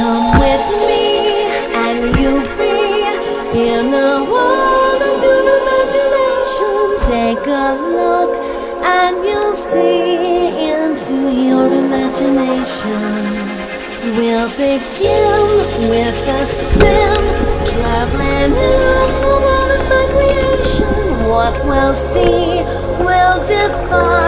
Come with me and you'll be in a world of imagination. Take a look and you'll see into your imagination. We'll begin with a spin, traveling in the world of my creation. What we'll see will define.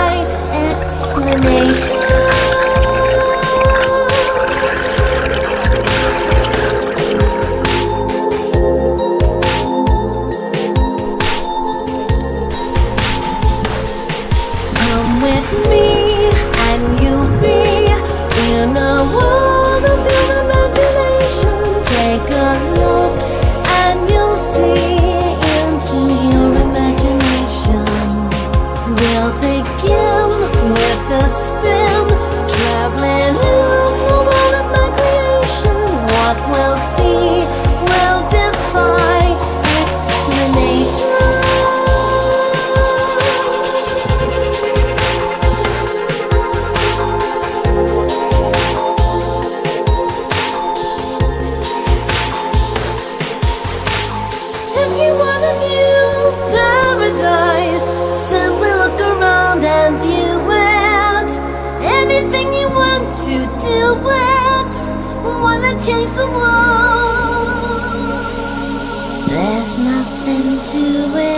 Paradise, simply look around and view it. Anything you want to do it. Wanna change the world? There's nothing to it.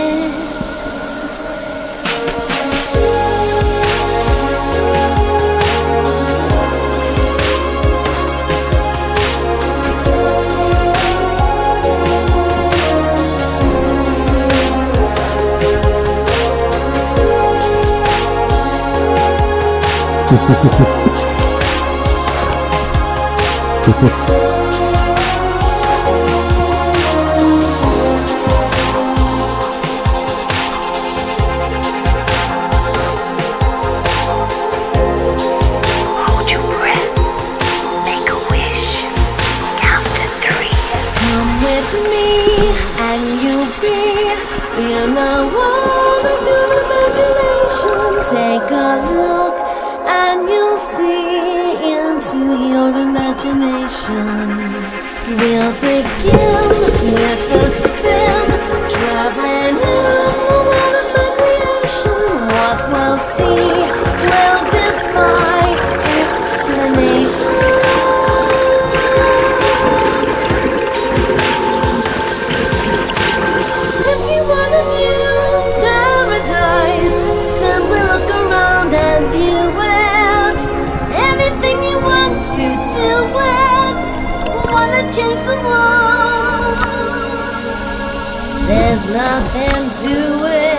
フフフフ。Imagination. We'll begin with a spin, traveling in the world of my creation. What will nothing to it.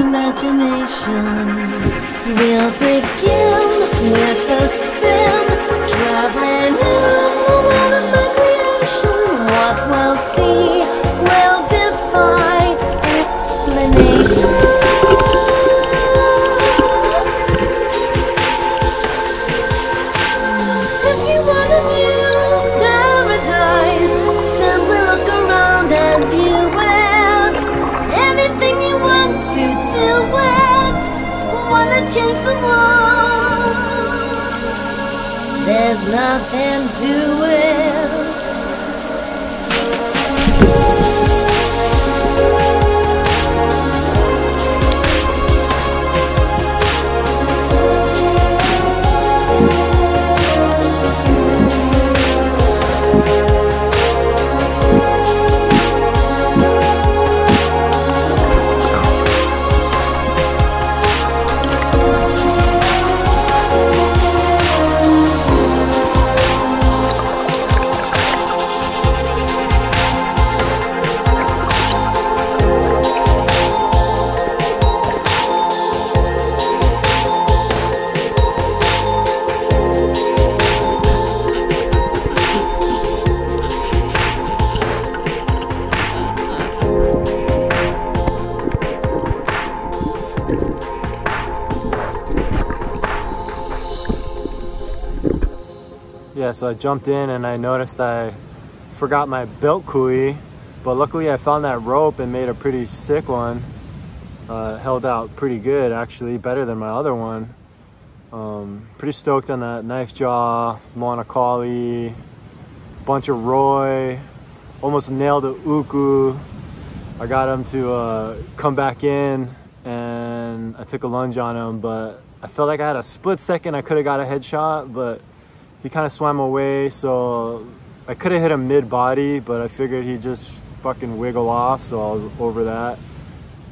Imagination. We'll begin with a change the world? There's nothing to it. Yeah, so I jumped in and I noticed I forgot my belt buoy, but luckily I found that rope and made a pretty sick one. Uh, held out pretty good, actually, better than my other one. Um, pretty stoked on that knife jaw, Moana bunch of Roi, almost nailed a Uku. I got him to uh, come back in and I took a lunge on him, but I felt like I had a split second I could have got a headshot, but he kind of swam away, so I could have hit him mid-body, but I figured he'd just fucking wiggle off, so I was over that.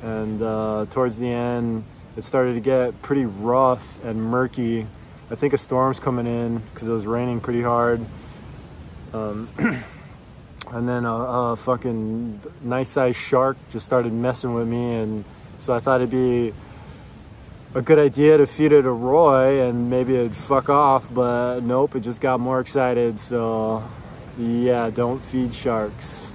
And uh, towards the end, it started to get pretty rough and murky. I think a storm's coming in because it was raining pretty hard. Um, and then a, a fucking nice sized shark just started messing with me and so I thought it'd be a good idea to feed it a Roi and maybe it'd fuck off, but nope, it just got more excited. So yeah, don't feed sharks.